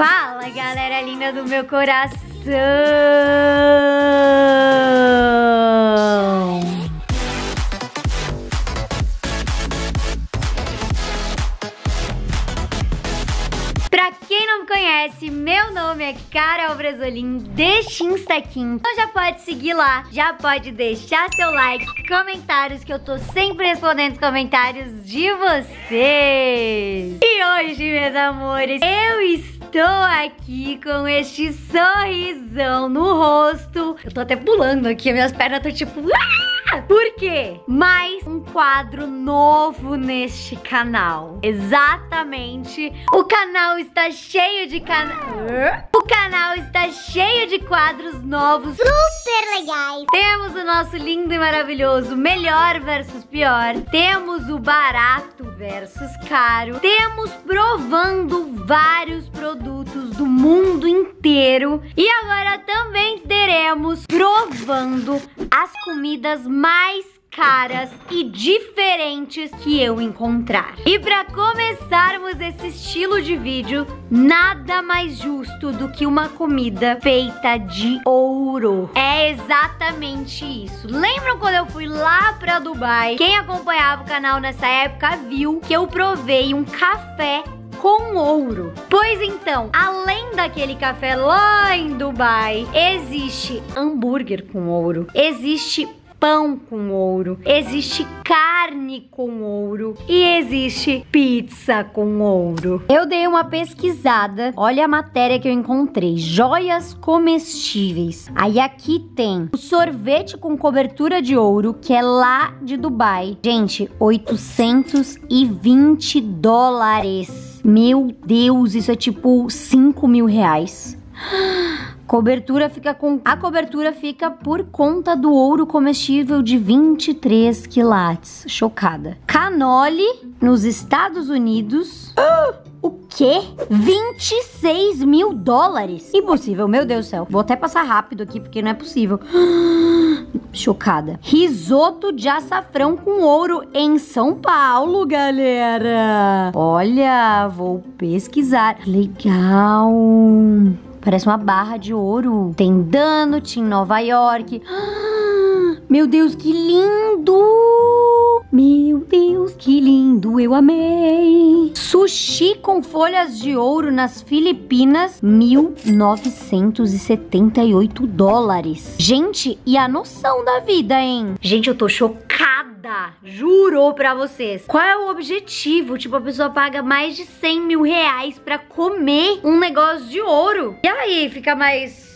Fala, galera linda do meu coração! Pra quem não me conhece, meu nome é Carol Brasolim, deste Instaquim. Então já pode seguir lá, já pode deixar seu like, comentários, que eu tô sempre respondendo os comentários de vocês. E hoje, meus amores, eu estou aqui com este sorrisão no rosto. Eu tô até pulando aqui, minhas pernas estão tipo... Por quê? Mais um quadro novo neste canal. Exatamente. O canal está cheio de can... O canal está cheio de quadros novos. Super legais. Temos o nosso lindo e maravilhoso melhor versus pior. Temos o barato versus caro. Temos provando vários produtos do mundo inteiro. E agora também teremos provando as comidas mais caras e diferentes que eu encontrar. E para começarmos esse estilo de vídeo, nada mais justo do que uma comida feita de ouro. É exatamente isso. Lembram quando eu fui lá para Dubai? Quem acompanhava o canal nessa época viu que eu provei um café com ouro. Pois então, além daquele café lá em Dubai, existe hambúrguer com ouro, existe pão com ouro, existe carne com ouro e existe pizza com ouro. Eu dei uma pesquisada, olha a matéria que eu encontrei: joias comestíveis. Aí aqui tem o sorvete com cobertura de ouro, que é lá de Dubai. Gente, 820 dólares. Meu Deus, isso é tipo 5 mil reais. Cobertura fica com a cobertura fica por conta do ouro comestível de 23 quilates. Chocada. Canole nos Estados Unidos. O quê? 26 mil dólares? Impossível, meu Deus do céu. Vou até passar rápido aqui porque não é possível. Chocada. Risoto de açafrão com ouro em São Paulo, galera. Olha, vou pesquisar. Legal. Parece uma barra de ouro. Tem Donut em Nova York. Meu Deus, que lindo! Meu Deus, que lindo, eu amei! Sushi com folhas de ouro nas Filipinas, 1978 dólares. Gente, e a noção da vida, hein? Gente, eu tô chocada, juro pra vocês. Qual é o objetivo? Tipo, a pessoa paga mais de 100 mil reais pra comer um negócio de ouro. E aí, fica mais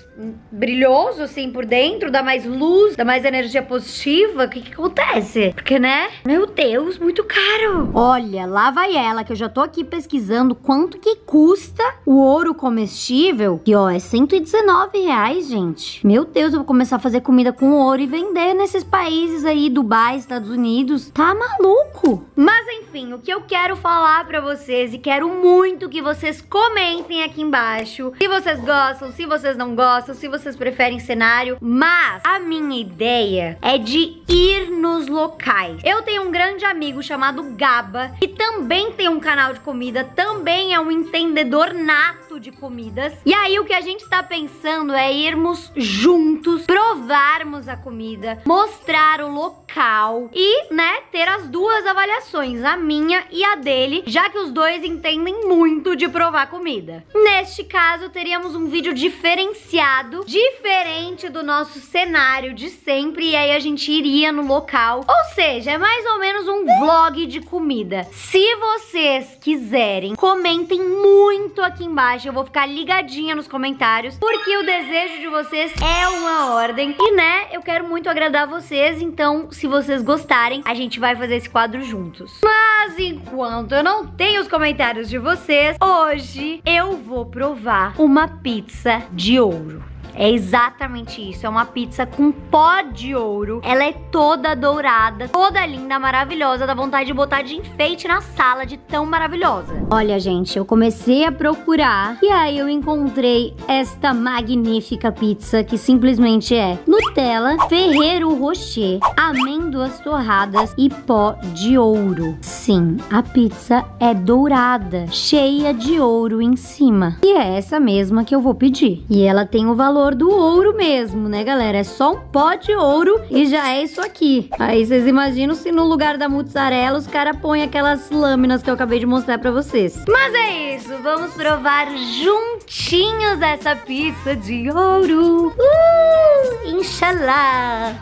brilhoso assim por dentro, dá mais luz, dá mais energia positiva, o que que acontece? Porque, né? Meu Deus, muito caro. Olha, lá vai ela, que eu já tô aqui pesquisando quanto que custa o ouro comestível, que ó, é 119 reais, gente. Meu Deus, eu vou começar a fazer comida com ouro e vender nesses países aí, Dubai, Estados Unidos. Tá maluco? Mas enfim, o que eu quero falar pra vocês e quero muito que vocês comentem aqui embaixo se vocês gostam, se vocês não gostam, se vocês preferem cenário, mas a minha ideia é de ir nos locais. Eu tenho um grande amigo chamado Gaba, que também tem um canal de comida, também é um entendedor nato de comidas. E aí o que a gente está pensando é irmos juntos, provarmos a comida, mostrar o local e, né, ter as duas avaliações, a minha e a dele, já que os dois entendem muito de provar comida. Neste caso, teríamos um vídeo diferenciado diferente do nosso cenário de sempre, e aí a gente iria no local. Ou seja, é mais ou menos um vlog de comida. Se vocês quiserem, comentem muito aqui embaixo, eu vou ficar ligadinha nos comentários, porque o desejo de vocês é uma ordem. E né, eu quero muito agradar vocês, então se vocês gostarem, a gente vai fazer esse quadro juntos. Mas enquanto eu não tenho os comentários de vocês, hoje eu vou provar uma pizza de ouro. É exatamente isso. É uma pizza com pó de ouro. Ela é toda dourada, toda linda, maravilhosa. Dá vontade de botar de enfeite na sala de tão maravilhosa. Olha, gente, eu comecei a procurar e aí eu encontrei esta magnífica pizza que simplesmente é Nutella, Ferreiro Rocher, amêndoas torradas e pó de ouro. Sim, a pizza é dourada, cheia de ouro em cima. E é essa mesma que eu vou pedir. E ela tem o valor do ouro mesmo, né, galera? É só um pó de ouro e já é isso aqui. Aí vocês imaginam se no lugar da mussarela os caras põem aquelas lâminas que eu acabei de mostrar pra vocês. Mas é isso, vamos provar juntinhos essa pizza de ouro. Uh, inshallah.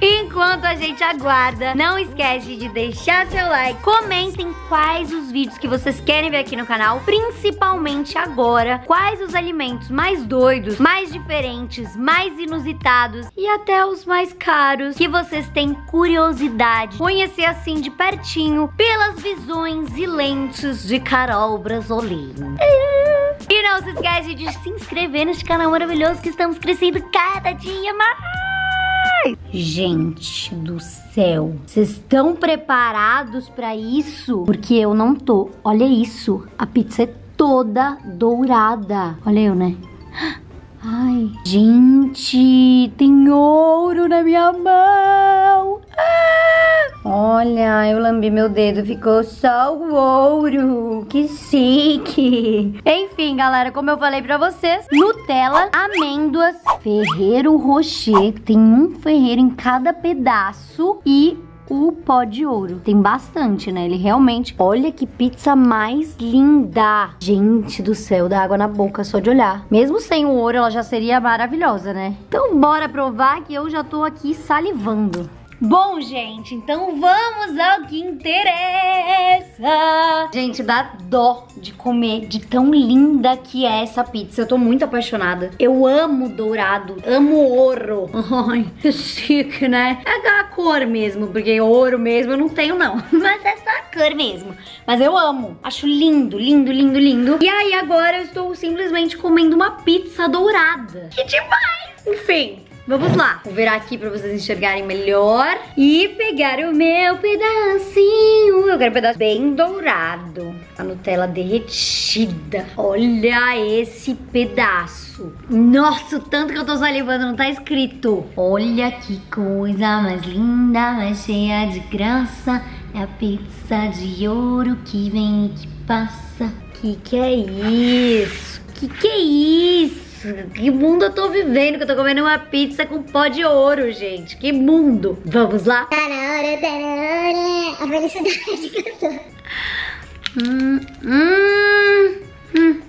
Enquanto a gente aguarda, não esquece de deixar seu like, comentem quais os vídeos que vocês querem ver aqui no canal, principalmente agora, quais os alimentos mais doidos, mais diferentes, mais inusitados e até os mais caros que vocês têm curiosidade de conhecer assim de pertinho pelas visões e lentes de Carol Brasolim. E não se esquece de se inscrever neste canal maravilhoso que estamos crescendo cada dia mais. Gente do céu, vocês estão preparados para isso? Porque eu não tô. Olha isso, a pizza é toda dourada. Olha eu, né? Ai, gente, tem ouro na minha mão. Ah! Olha, eu lambi meu dedo, ficou só o ouro. Que chique. Enfim, galera, como eu falei pra vocês, Nutella, amêndoas, Ferreiro Rocher. Tem um ferreiro em cada pedaço e o pó de ouro. Tem bastante, né? Ele realmente... Olha que pizza mais linda! Gente do céu, dá água na boca só de olhar. Mesmo sem o ouro, ela já seria maravilhosa, né? Então bora provar que eu já tô aqui salivando. Bom, gente, então vamos ao que interessa. Gente, dá dó de comer de tão linda que é essa pizza. Eu tô muito apaixonada. Eu amo dourado, amo ouro. Ai, que chique, né? É a cor mesmo, porque ouro mesmo eu não tenho, não. Mas é só a cor mesmo. Mas eu amo. Acho lindo, lindo, lindo, lindo. E aí agora eu estou simplesmente comendo uma pizza dourada. Que demais! Enfim, Vamos lá, vou virar aqui pra vocês enxergarem melhor e pegar o meu pedacinho. Eu quero um pedaço bem dourado, a Nutella derretida. Olha esse pedaço. Nossa, o tanto que eu tô salivando, não tá escrito. Olha que coisa mais linda, mais cheia de graça. É a pizza de ouro que vem e que passa. Que que é isso? Que que é isso? Que mundo eu tô vivendo que eu tô comendo uma pizza com pó de ouro, gente. Que mundo. Vamos lá? Tá na hora, tá na hora. A felicidade tô. Hum, hum, hum,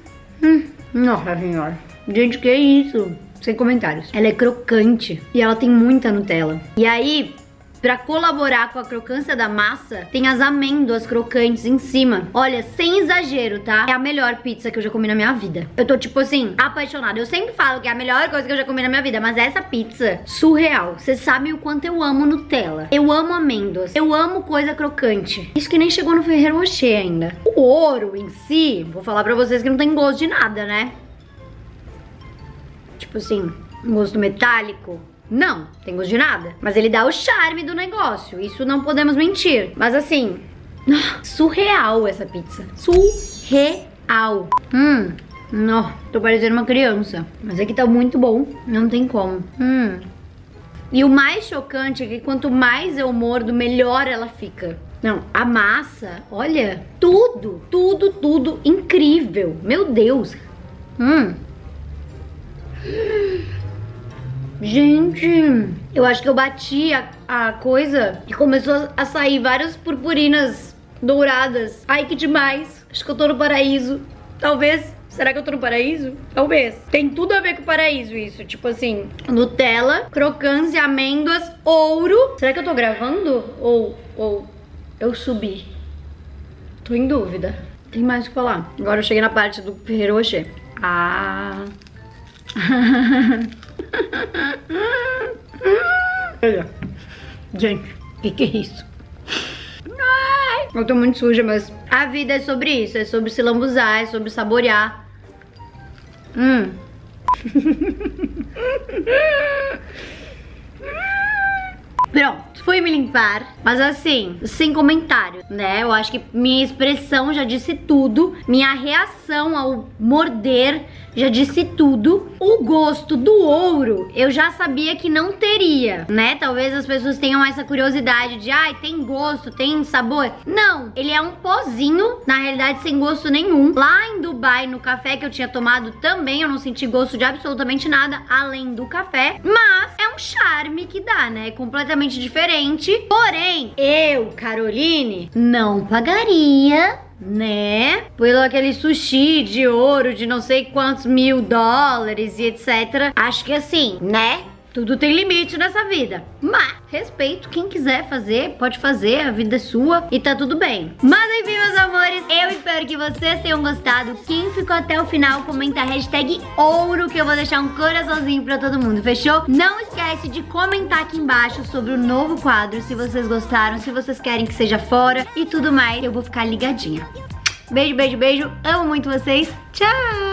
hum. Nossa senhora. Gente, que isso? Sem comentários. Ela é crocante e ela tem muita Nutella. E aí, Pra colaborar com a crocância da massa, tem as amêndoas crocantes em cima. Olha, sem exagero, tá? É a melhor pizza que eu já comi na minha vida. Eu tô, tipo assim, apaixonada. Eu sempre falo que é a melhor coisa que eu já comi na minha vida, mas essa pizza, surreal. Vocês sabem o quanto eu amo Nutella. Eu amo amêndoas. Eu amo coisa crocante. Isso que nem chegou no Ferreiro Rocher ainda. O ouro em si, vou falar pra vocês que não tem gosto de nada, né? Tipo assim, gosto metálico. Não, tem gosto de nada. Mas ele dá o charme do negócio. Isso não podemos mentir. Mas assim, surreal essa pizza. Surreal. Hum, não, tô parecendo uma criança. Mas aqui tá muito bom. Não tem como. Hum. E o mais chocante é que quanto mais eu mordo, melhor ela fica. Não, a massa, olha, tudo, tudo, tudo incrível. Meu Deus. Hum. Gente, eu acho que eu bati a, a coisa e começou a sair várias purpurinas douradas. Ai, que demais. Acho que eu tô no paraíso. Talvez. Será que eu tô no paraíso? Talvez. Tem tudo a ver com o paraíso isso. Tipo assim, Nutella, crocância, amêndoas, ouro. Será que eu tô gravando? Ou, ou eu subi? Tô em dúvida. Tem mais o que falar. Agora eu cheguei na parte do Ferreiro Rocher. Ah... Olha, gente, o que, que é isso? Ai, eu tô muito suja, mas a vida é sobre isso, é sobre se lambuzar, é sobre saborear. Hum. Pronto. Fui me limpar, mas assim, sem comentário, né? Eu acho que minha expressão já disse tudo, minha reação ao morder já disse tudo. O gosto do ouro eu já sabia que não teria, né? Talvez as pessoas tenham essa curiosidade de, ai, tem gosto, tem sabor. Não, ele é um pozinho, na realidade sem gosto nenhum. Lá em Dubai, no café que eu tinha tomado também, eu não senti gosto de absolutamente nada além do café. Mas é um charme que dá, né? É completamente diferente. Porém, eu, Caroline, não pagaria né? Pelo aquele sushi de ouro de não sei quantos mil dólares e etc. Acho que assim, né? Tudo tem limite nessa vida. Mas, respeito, quem quiser fazer, pode fazer, a vida é sua e tá tudo bem. Mas enfim, meus amores, eu espero que vocês tenham gostado. Quem ficou até o final, comenta a hashtag ouro, que eu vou deixar um coraçãozinho pra todo mundo, fechou? Não esquece de comentar aqui embaixo sobre o novo quadro, se vocês gostaram, se vocês querem que seja fora e tudo mais. Eu vou ficar ligadinha. Beijo, beijo, beijo. Amo muito vocês. Tchau!